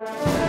you